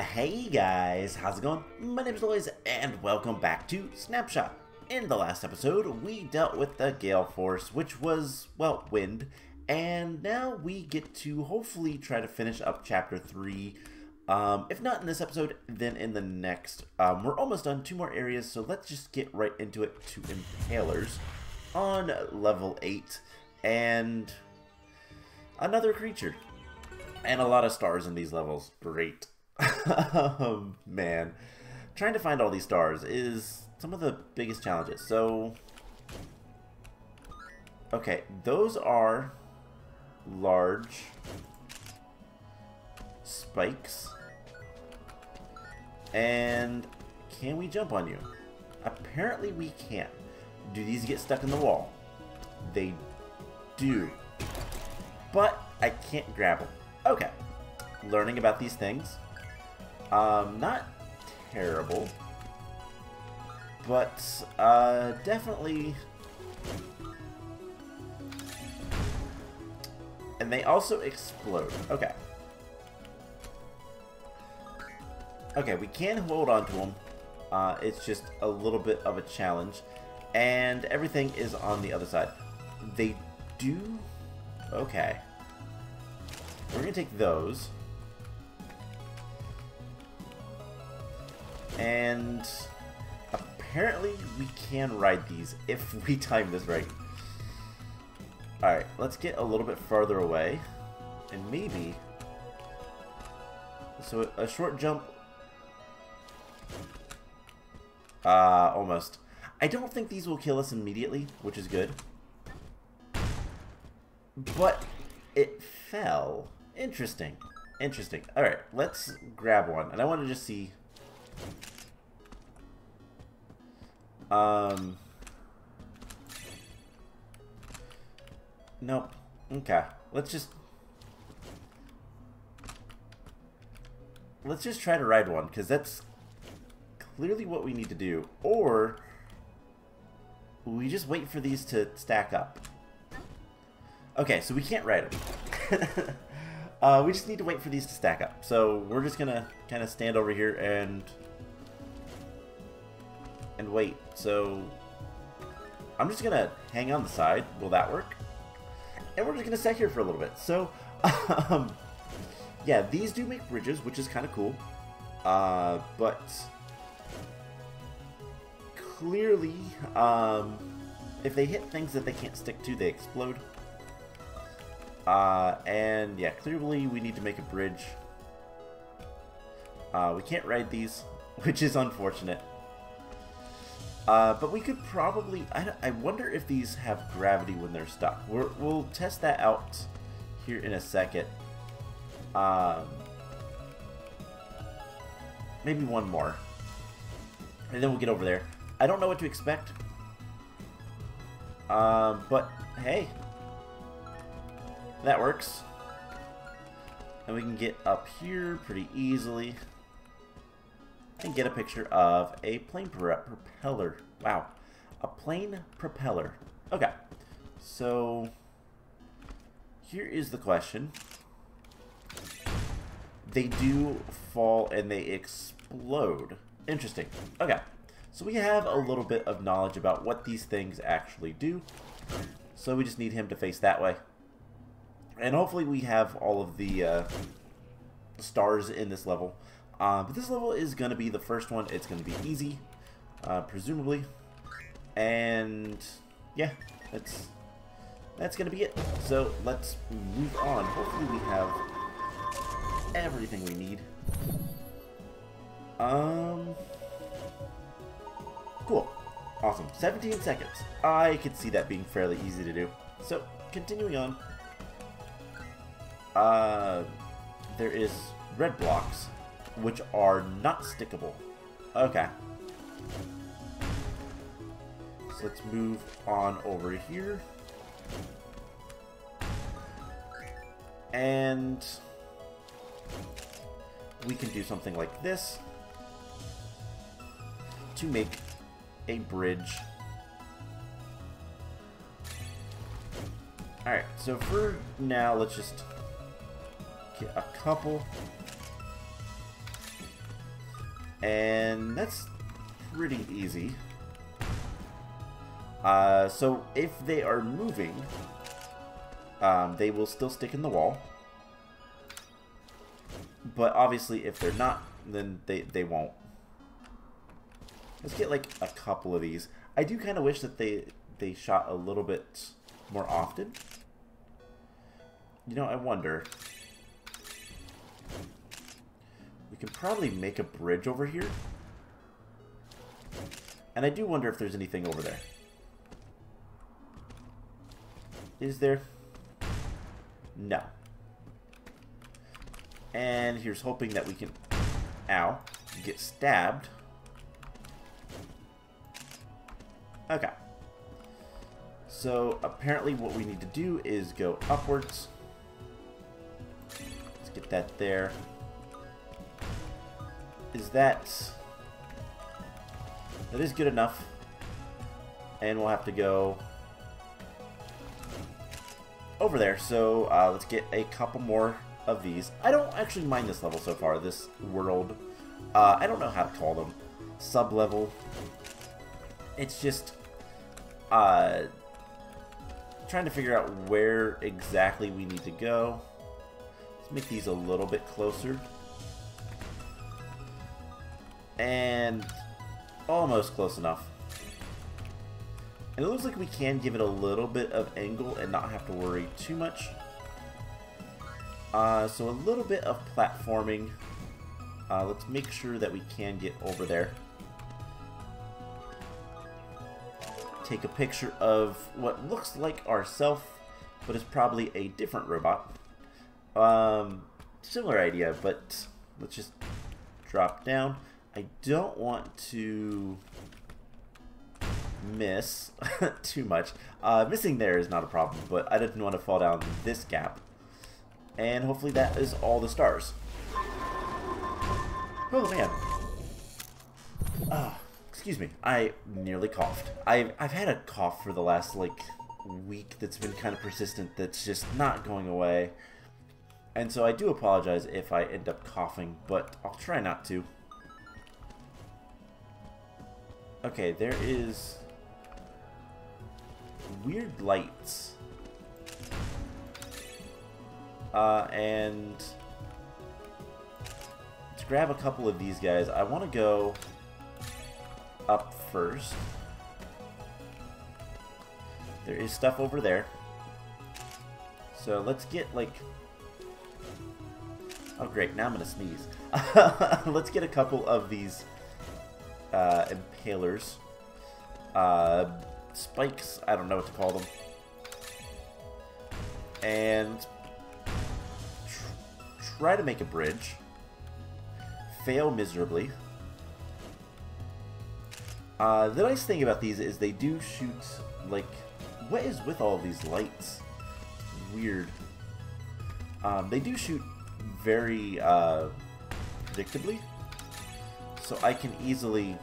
Hey guys, how's it going? My name is Lois, and welcome back to Snapshot. In the last episode, we dealt with the Gale Force, which was, well, wind, and now we get to hopefully try to finish up Chapter 3. Um, if not in this episode, then in the next. Um, we're almost done, two more areas, so let's just get right into it to Impalers on level 8, and another creature. And a lot of stars in these levels. Great. Oh, man. Trying to find all these stars is some of the biggest challenges. So, okay, those are large spikes. And can we jump on you? Apparently we can't. Do these get stuck in the wall? They do. But I can't grab them. Okay. Learning about these things. Um, not terrible. But, uh, definitely... And they also explode. Okay. Okay, we can hold on to them. Uh, it's just a little bit of a challenge. And everything is on the other side. They do... Okay. We're going to take those. And apparently we can ride these if we time this right. Alright, let's get a little bit farther away. And maybe... So a short jump... Uh, almost. I don't think these will kill us immediately, which is good. But it fell. Interesting. Interesting. Alright, let's grab one. And I want to just see... Um... Nope. Okay. Let's just... Let's just try to ride one, because that's clearly what we need to do. Or... We just wait for these to stack up. Okay, so we can't ride them. uh, we just need to wait for these to stack up. So we're just gonna kind of stand over here and and wait. So I'm just gonna hang on the side. Will that work? And we're just gonna sit here for a little bit. So um, yeah, these do make bridges, which is kind of cool. Uh, but clearly, um, if they hit things that they can't stick to, they explode. Uh, and yeah, clearly we need to make a bridge. Uh, we can't ride these, which is unfortunate. Uh, but we could probably... I, I wonder if these have gravity when they're stuck. we will test that out here in a second. Um, maybe one more. And then we'll get over there. I don't know what to expect. Um, but, hey, that works. And we can get up here pretty easily. And get a picture of a plane propeller. Wow. A plane propeller. Okay. So, here is the question. They do fall and they explode. Interesting. Okay. So we have a little bit of knowledge about what these things actually do. So we just need him to face that way. And hopefully we have all of the uh, stars in this level. Uh, but this level is going to be the first one. It's going to be easy, uh, presumably. And yeah, that's that's going to be it. So let's move on. Hopefully we have everything we need. Um, cool. Awesome. 17 seconds. I could see that being fairly easy to do. So, continuing on uh, there is red blocks, which are not stickable. Okay. So let's move on over here. And we can do something like this to make a bridge. Alright, so for now, let's just Get a couple. And that's pretty easy. Uh, so if they are moving, um, they will still stick in the wall. But obviously if they're not, then they, they won't. Let's get like a couple of these. I do kind of wish that they they shot a little bit more often. You know, I wonder. Can probably make a bridge over here. And I do wonder if there's anything over there. Is there? No. And here's hoping that we can, ow, get stabbed. Okay. So apparently what we need to do is go upwards. Let's get that there. Is that... That is good enough. And we'll have to go over there. So uh, let's get a couple more of these. I don't actually mind this level so far, this world. Uh, I don't know how to call them. Sub-level. It's just uh, trying to figure out where exactly we need to go. Let's make these a little bit closer. And almost close enough. And it looks like we can give it a little bit of angle and not have to worry too much. Uh, so a little bit of platforming. Uh, let's make sure that we can get over there. take a picture of what looks like ourself, but is probably a different robot. Um, similar idea, but let's just drop down. I don't want to miss too much. Uh, missing there is not a problem, but I didn't want to fall down this gap. And hopefully that is all the stars. Oh man. Ah. Excuse me, I nearly coughed. I've, I've had a cough for the last, like, week that's been kind of persistent that's just not going away. And so I do apologize if I end up coughing, but I'll try not to. Okay, there is weird lights. Uh, and to grab a couple of these guys, I want to go up first. There is stuff over there. So let's get like... Oh great, now I'm gonna sneeze. let's get a couple of these uh, impalers. Uh, spikes, I don't know what to call them. And tr try to make a bridge. Fail miserably. Uh, the nice thing about these is they do shoot, like, what is with all these lights? Weird. Um, they do shoot very uh, predictably, so I can easily,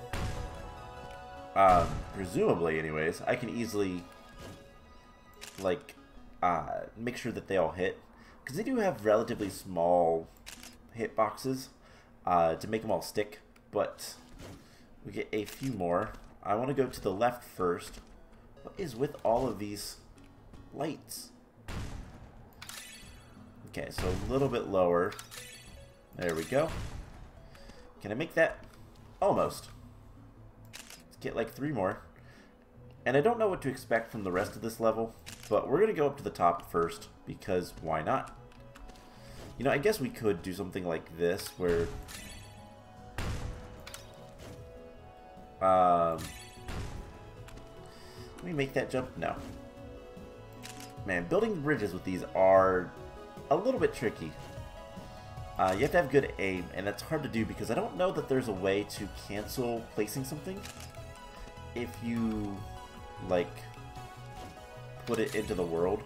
um, presumably anyways, I can easily, like, uh, make sure that they all hit, because they do have relatively small hitboxes uh, to make them all stick, but we get a few more. I want to go to the left first. What is with all of these lights? Okay, so a little bit lower. There we go. Can I make that? Almost. Let's get like three more. And I don't know what to expect from the rest of this level, but we're going to go up to the top first, because why not? You know, I guess we could do something like this, where Um, let me make that jump? No. Man, building bridges with these are a little bit tricky. Uh, you have to have good aim, and that's hard to do because I don't know that there's a way to cancel placing something if you, like, put it into the world.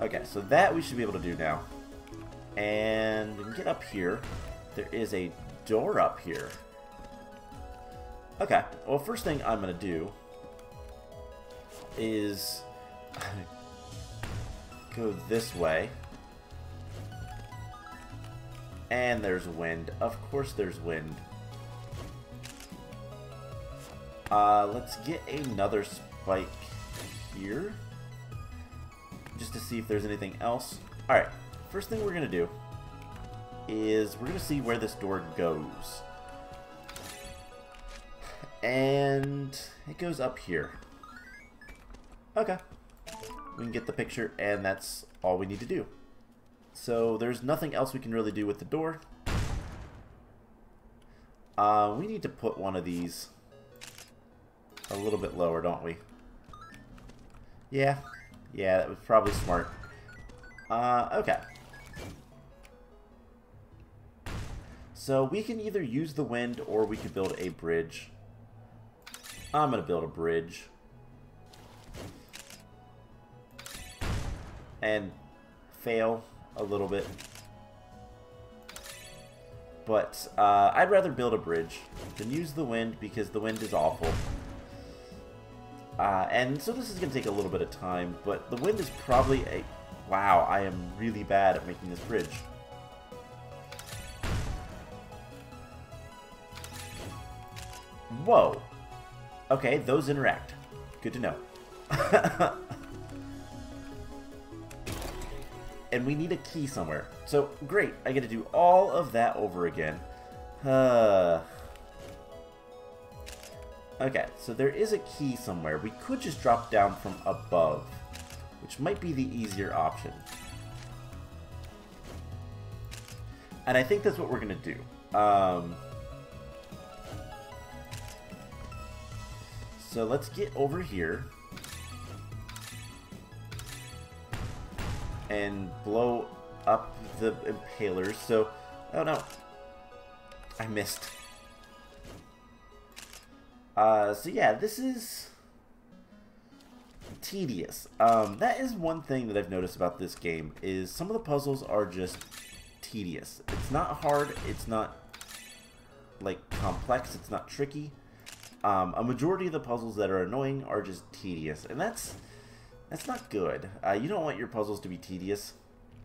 Okay, so that we should be able to do now. And get up here. There is a door up here. Okay, well first thing I'm going to do is go this way. And there's wind. Of course there's wind. Uh, let's get another spike here. Just to see if there's anything else. Alright, first thing we're going to do is we're going to see where this door goes. And it goes up here. Okay. We can get the picture, and that's all we need to do. So there's nothing else we can really do with the door. Uh, we need to put one of these a little bit lower, don't we? Yeah. Yeah, that was probably smart. Uh, okay. So we can either use the wind or we could build a bridge. I'm going to build a bridge. And fail a little bit. But uh, I'd rather build a bridge than use the wind because the wind is awful. Uh, and so this is going to take a little bit of time, but the wind is probably a... Wow, I am really bad at making this bridge. Whoa. Okay, those interact. Good to know. and we need a key somewhere. So, great, I get to do all of that over again. Uh... Okay, so there is a key somewhere. We could just drop down from above, which might be the easier option. And I think that's what we're going to do. Um, so let's get over here. And blow up the impalers. So, oh no. I missed. Uh, so yeah, this is tedious. Um, that is one thing that I've noticed about this game, is some of the puzzles are just tedious. It's not hard, it's not, like, complex, it's not tricky. Um, a majority of the puzzles that are annoying are just tedious, and that's that's not good. Uh, you don't want your puzzles to be tedious.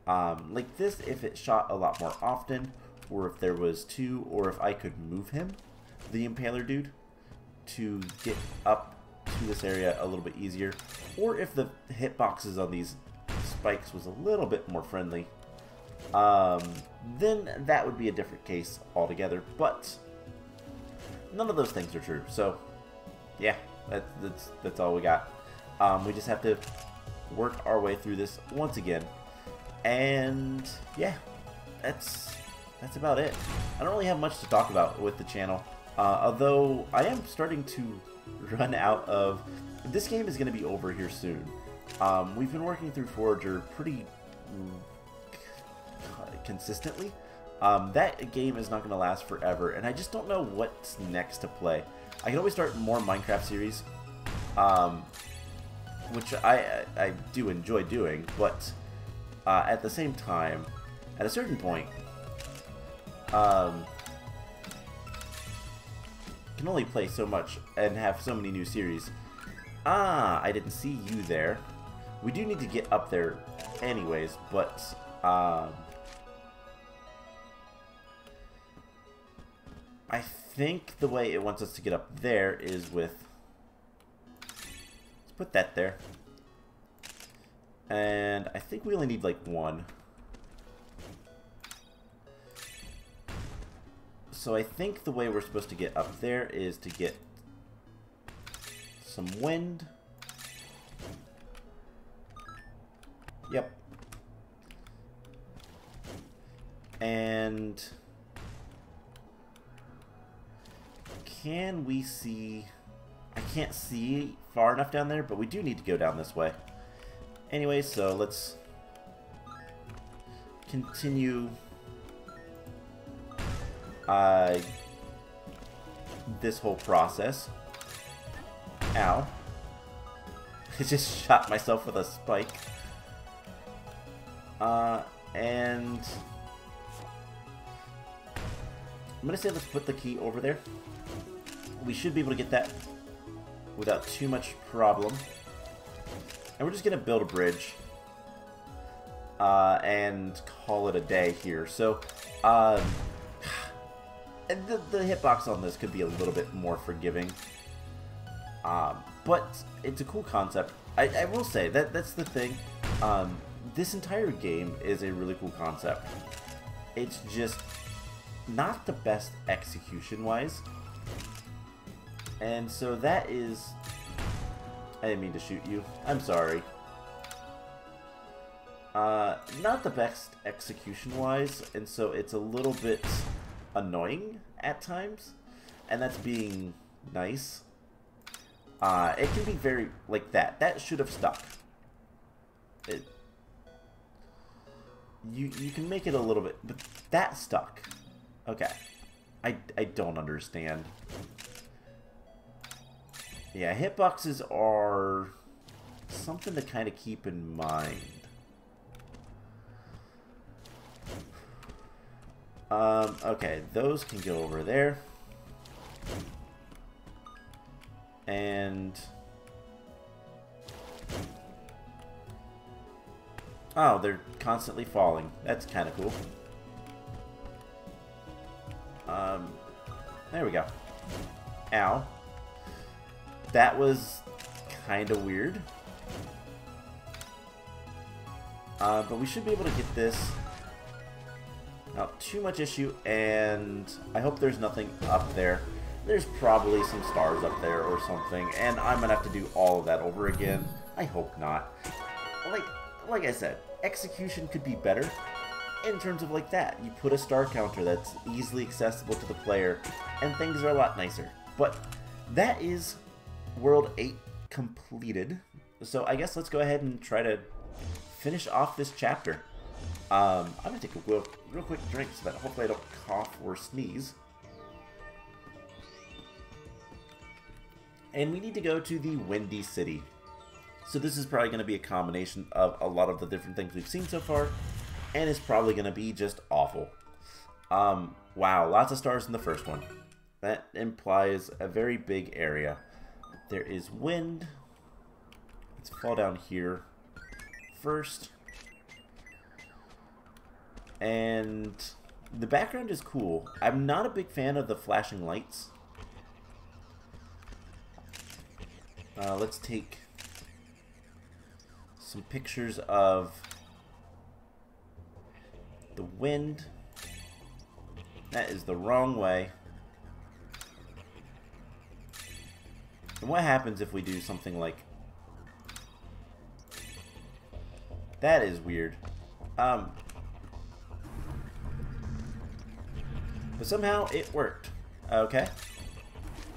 Um, like this, if it shot a lot more often, or if there was two, or if I could move him, the Impaler dude, to get up to this area a little bit easier, or if the hitboxes on these spikes was a little bit more friendly, um, then that would be a different case altogether, but none of those things are true, so yeah, that, that's, that's all we got. Um, we just have to work our way through this once again, and yeah, that's that's about it. I don't really have much to talk about with the channel. Uh, although I am starting to run out of... This game is going to be over here soon. Um, we've been working through Forager pretty consistently. Um, that game is not going to last forever, and I just don't know what's next to play. I can always start more Minecraft series, um, which I, I do enjoy doing, but uh, at the same time, at a certain point, um, can only play so much and have so many new series. Ah, I didn't see you there. We do need to get up there anyways, but... Um, I think the way it wants us to get up there is with... Put that there. And I think we only need like one. So I think the way we're supposed to get up there is to get some wind. Yep. And can we see... I can't see far enough down there, but we do need to go down this way. Anyway, so let's continue uh, this whole process. Ow. I just shot myself with a spike. Uh, and... I'm gonna say let's put the key over there. We should be able to get that without too much problem. And we're just gonna build a bridge. Uh, and call it a day here. So, um, the, the hitbox on this could be a little bit more forgiving. Um, but it's a cool concept. I, I will say that that's the thing. Um, this entire game is a really cool concept. It's just not the best execution-wise. And so that is... I didn't mean to shoot you. I'm sorry. Uh, not the best execution-wise, and so it's a little bit annoying at times. And that's being nice. Uh, it can be very, like that. That should have stuck. It, you, you can make it a little bit, but that stuck. Okay. I, I don't understand. Yeah, hitboxes are something to kind of keep in mind. Um, okay, those can go over there. And... Oh, they're constantly falling. That's kind of cool. Um, there we go. Ow. That was kind of weird. Uh, but we should be able to get this. Not too much issue, and I hope there's nothing up there. There's probably some stars up there or something, and I'm gonna have to do all of that over again. I hope not. Like, like I said, execution could be better in terms of like that. You put a star counter that's easily accessible to the player, and things are a lot nicer. But that is World 8 completed. So I guess let's go ahead and try to finish off this chapter. Um, I'm going to take a real, real quick drink so that hopefully I don't cough or sneeze. And we need to go to the Windy City. So this is probably going to be a combination of a lot of the different things we've seen so far, and it's probably going to be just awful. Um, wow, lots of stars in the first one. That implies a very big area. There is wind. Let's fall down here first. And the background is cool. I'm not a big fan of the flashing lights. Uh, let's take some pictures of the wind. That is the wrong way. And what happens if we do something like... That is weird. Um, but somehow it worked. Okay.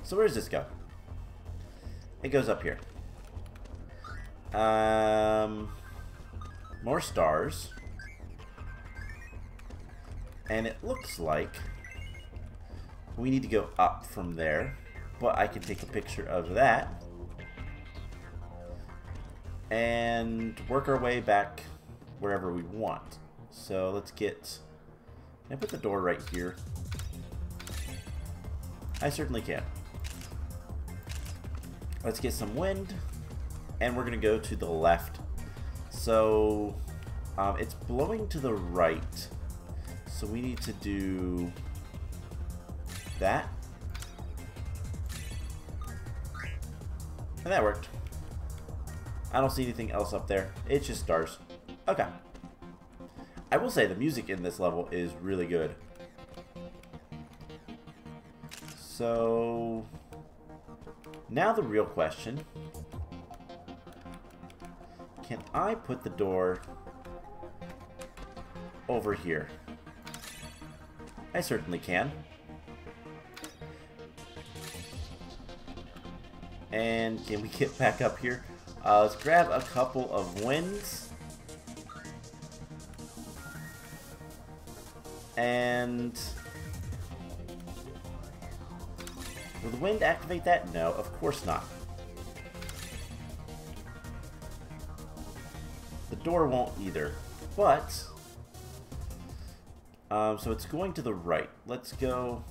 So where does this go? It goes up here. Um, more stars. And it looks like we need to go up from there. But I can take a picture of that. And work our way back wherever we want. So let's get... Can I put the door right here? I certainly can. Let's get some wind. And we're going to go to the left. So um, it's blowing to the right. So we need to do that. And that worked. I don't see anything else up there. It's just stars. Okay. I will say the music in this level is really good. So... Now the real question. Can I put the door over here? I certainly can. And can we get back up here? Uh, let's grab a couple of winds. And... Will the wind activate that? No, of course not. The door won't either. But... Um, so it's going to the right. Let's go...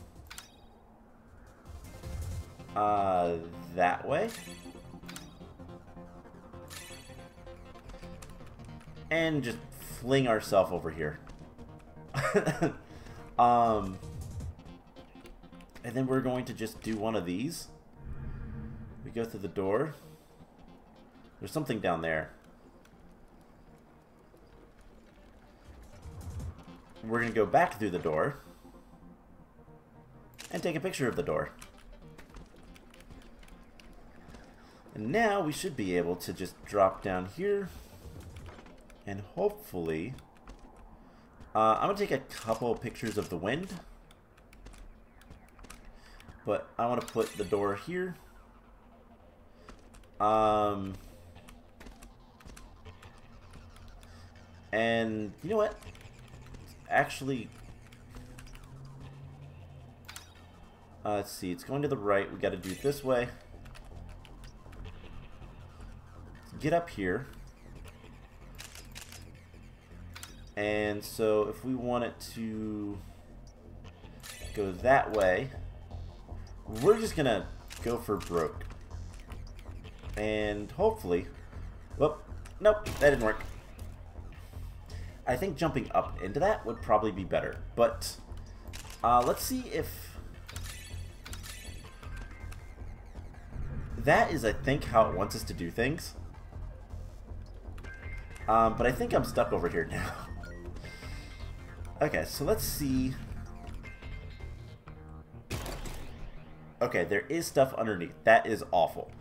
Uh, that way. And just fling ourselves over here. um, and then we're going to just do one of these. We go through the door. There's something down there. We're going to go back through the door and take a picture of the door. And now we should be able to just drop down here. And hopefully uh, I'm to take a couple pictures of the wind. But I want to put the door here. Um, and you know what? Actually uh, let's see it's going to the right. We got to do it this way get up here. And so if we want it to go that way, we're just to go for broke. And hopefully, whoop, nope, that didn't work. I think jumping up into that would probably be better. But uh, let's see if... That is, I think, how it wants us to do things. Um, but I think I'm stuck over here now. okay, so let's see. Okay, there is stuff underneath. That is awful.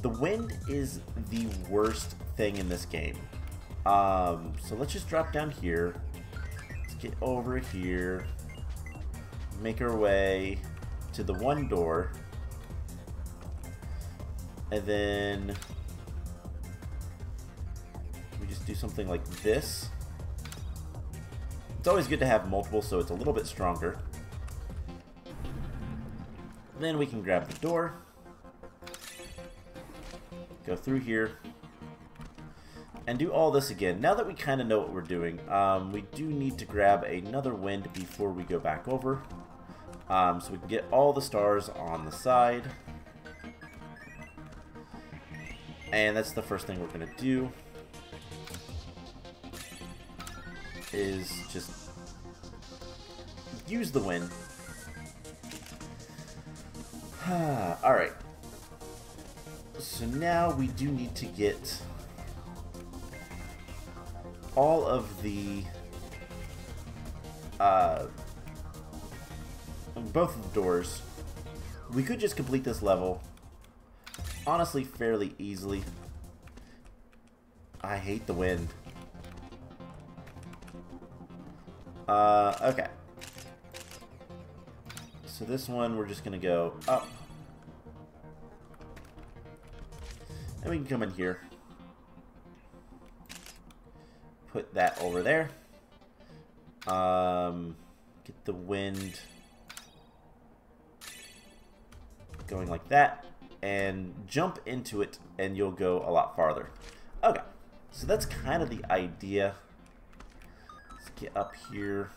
The wind is the worst thing in this game. Um, so let's just drop down here. Let's get over here. Make our way to the one door. And then do something like this. It's always good to have multiple so it's a little bit stronger. Then we can grab the door. Go through here. And do all this again. Now that we kind of know what we're doing, um, we do need to grab another wind before we go back over. Um, so we can get all the stars on the side. And that's the first thing we're going to do. Is just use the win. Alright. So now we do need to get all of the uh, both of the doors. We could just complete this level honestly fairly easily. I hate the wind. Uh, okay. So this one, we're just going to go up. And we can come in here. Put that over there. Um, get the wind going like that. And jump into it, and you'll go a lot farther. Okay. So that's kind of the idea get up here.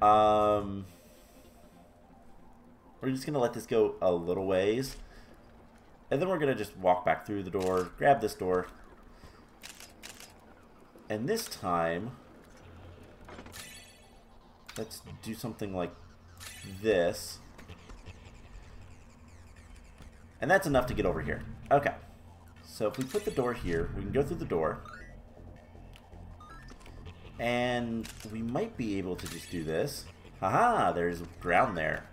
Um, we're just going to let this go a little ways. And then we're going to just walk back through the door, grab this door. And this time, let's do something like this. And that's enough to get over here. Okay. So if we put the door here, we can go through the door. And we might be able to just do this. Haha, there's ground there.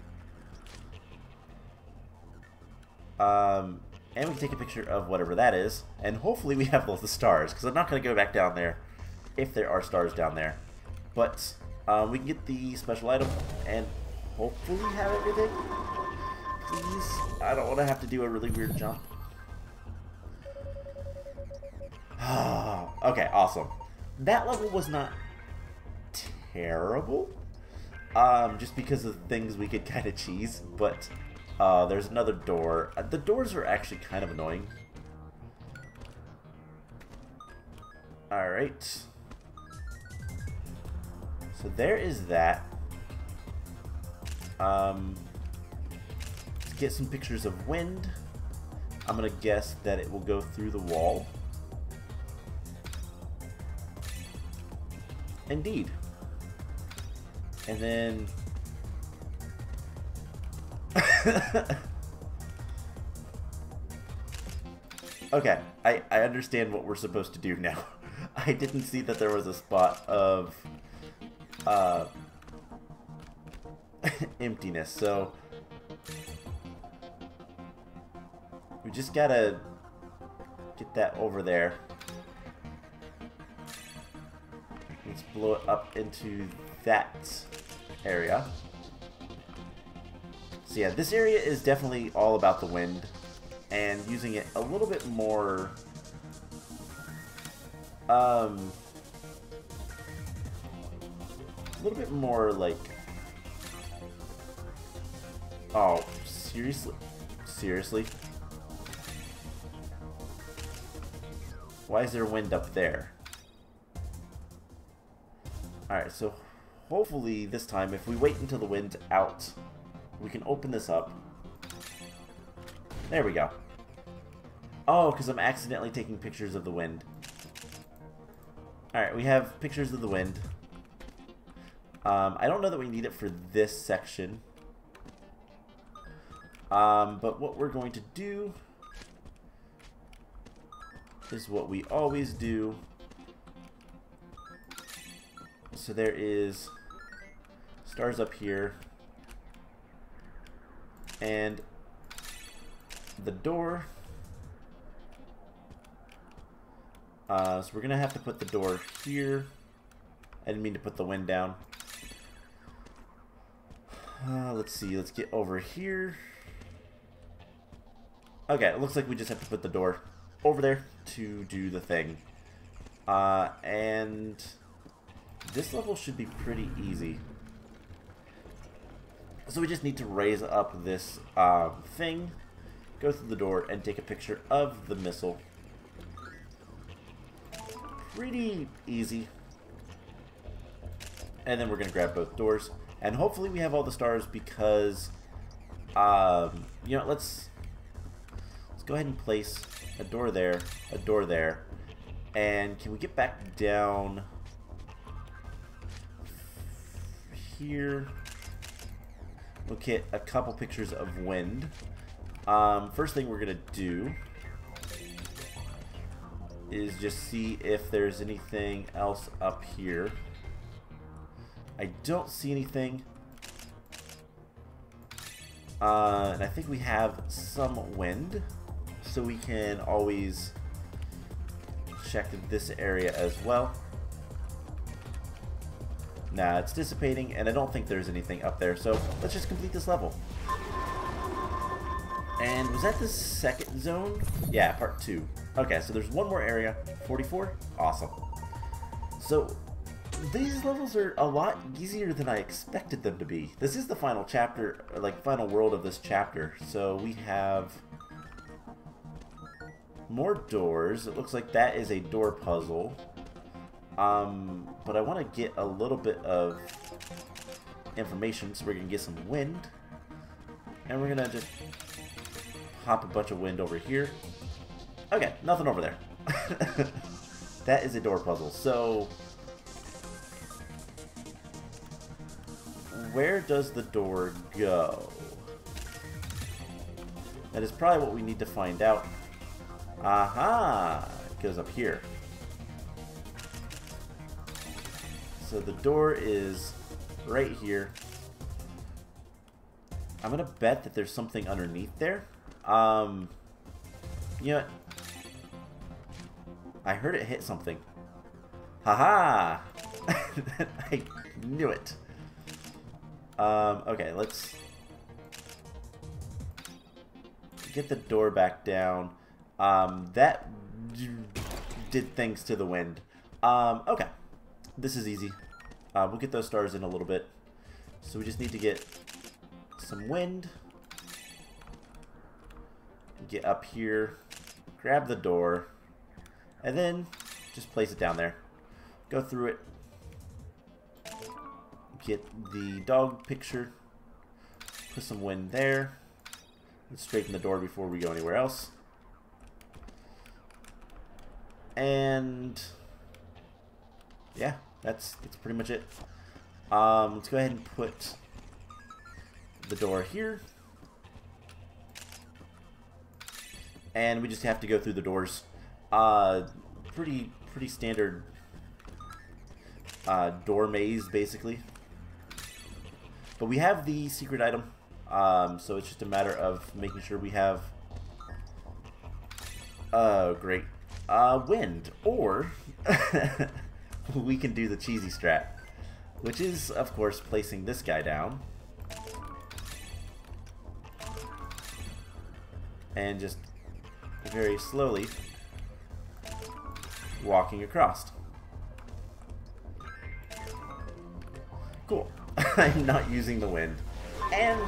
Um, and we can take a picture of whatever that is. And hopefully we have both the stars, because I'm not going to go back down there if there are stars down there. But um, we can get the special item and hopefully have everything. Please. I don't want to have to do a really weird jump. okay, awesome that level was not terrible. Um, just because of things we could kind of cheese, but uh, there's another door. Uh, the doors are actually kind of annoying. Alright. So there is that. Um, let's get some pictures of wind. I'm going to guess that it will go through the wall. Indeed. And then... Okay, I, I understand what we're supposed to do now. I didn't see that there was a spot of uh, emptiness, so we just gotta get that over there. Blow it up into that area. So yeah, this area is definitely all about the wind and using it a little bit more um a little bit more like oh seriously seriously why is there wind up there alright so hopefully this time if we wait until the wind's out we can open this up there we go Oh, because I'm accidentally taking pictures of the wind. Alright, we have pictures of the wind. Um, I don't know that we need it for this section. Um, but what we're going to do is what we always do. So there is stars up here. And the door Uh, so we're going to have to put the door here. I didn't mean to put the wind down. Uh, let's see. Let's get over here. Okay, it looks like we just have to put the door over there to do the thing. Uh, and this level should be pretty easy. So we just need to raise up this uh, thing, go through the door, and take a picture of the missile pretty easy. And then we're going to grab both doors. And hopefully we have all the stars because, um, you know, let's, let's go ahead and place a door there, a door there. And can we get back down here? We'll get a couple pictures of wind. Um, first thing we're going to do is just see if there's anything else up here. I don't see anything. Uh, and I think we have some wind, so we can always check this area as well. Nah, it's dissipating, and I don't think there's anything up there, so let's just complete this level. And was that the second zone? Yeah, part two. Okay, so there's one more area. 44? Awesome. So, these levels are a lot easier than I expected them to be. This is the final chapter, like, final world of this chapter. So, we have more doors. It looks like that is a door puzzle. Um, but I want to get a little bit of information, so we're going to get some wind. And we're going to just hop a bunch of wind over here. Okay, nothing over there. that is a door puzzle. So, where does the door go? That is probably what we need to find out. Aha! It goes up here. So the door is right here. I'm gonna bet that there's something underneath there. Um, you know, I heard it hit something. Haha! -ha! I knew it. Um, okay, let's get the door back down. Um, that did things to the wind. Um, okay. This is easy. Uh, we'll get those stars in a little bit. So we just need to get some wind get up here, grab the door, and then just place it down there. Go through it, get the dog picture, put some wind there, Let's straighten the door before we go anywhere else. And yeah, that's that's pretty much it. Um, let's go ahead and put the door here. and we just have to go through the doors. Uh, pretty pretty standard uh, door maze, basically. But we have the secret item, um, so it's just a matter of making sure we have uh, great uh, wind, or we can do the cheesy strat, which is, of course, placing this guy down. And just very slowly walking across. Cool. I'm not using the wind. And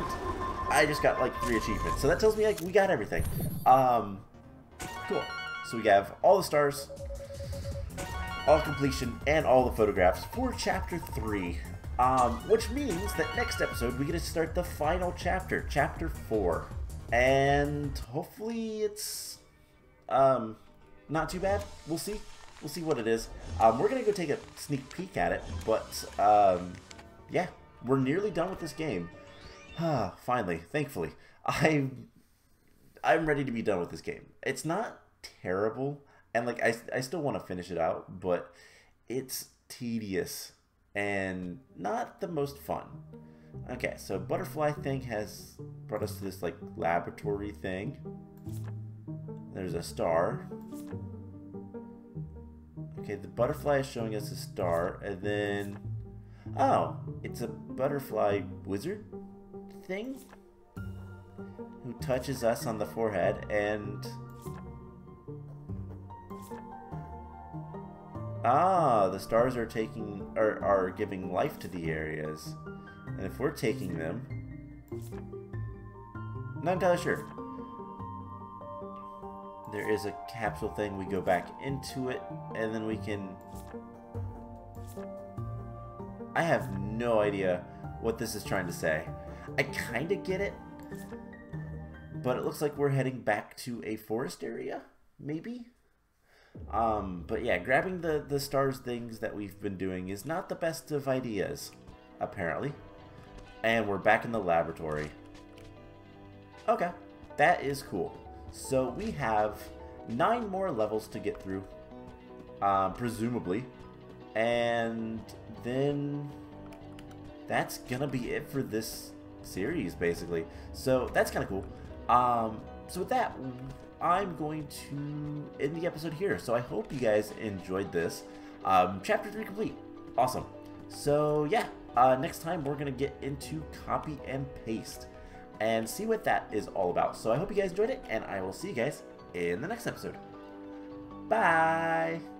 I just got like three achievements. So that tells me like we got everything. Um, cool. So we have all the stars, all completion, and all the photographs for chapter 3. Um, which means that next episode we get to start the final chapter, chapter 4. And hopefully it's um, not too bad. We'll see. We'll see what it is. Um, we're going to go take a sneak peek at it, but um, yeah, we're nearly done with this game. Finally, thankfully. I'm I'm ready to be done with this game. It's not terrible, and like I, I still want to finish it out, but it's tedious and not the most fun. Okay, so butterfly thing has brought us to this like laboratory thing. There's a star. Okay, the butterfly is showing us a star, and then oh, it's a butterfly wizard thing who touches us on the forehead and Ah, the stars are taking are, are giving life to the areas. And if we're taking them not entirely sure. There is a capsule thing, we go back into it, and then we can I have no idea what this is trying to say. I kinda get it. But it looks like we're heading back to a forest area, maybe? Um, but yeah, grabbing the, the stars things that we've been doing is not the best of ideas, apparently. And we're back in the laboratory. Okay, that is cool. So we have nine more levels to get through, um, presumably. And then that's gonna be it for this series, basically. So that's kind of cool. Um, so with that, I'm going to end the episode here. So I hope you guys enjoyed this. Um, chapter 3 complete. Awesome. So yeah, uh, next time we're going to get into copy and paste and see what that is all about. So I hope you guys enjoyed it, and I will see you guys in the next episode. Bye!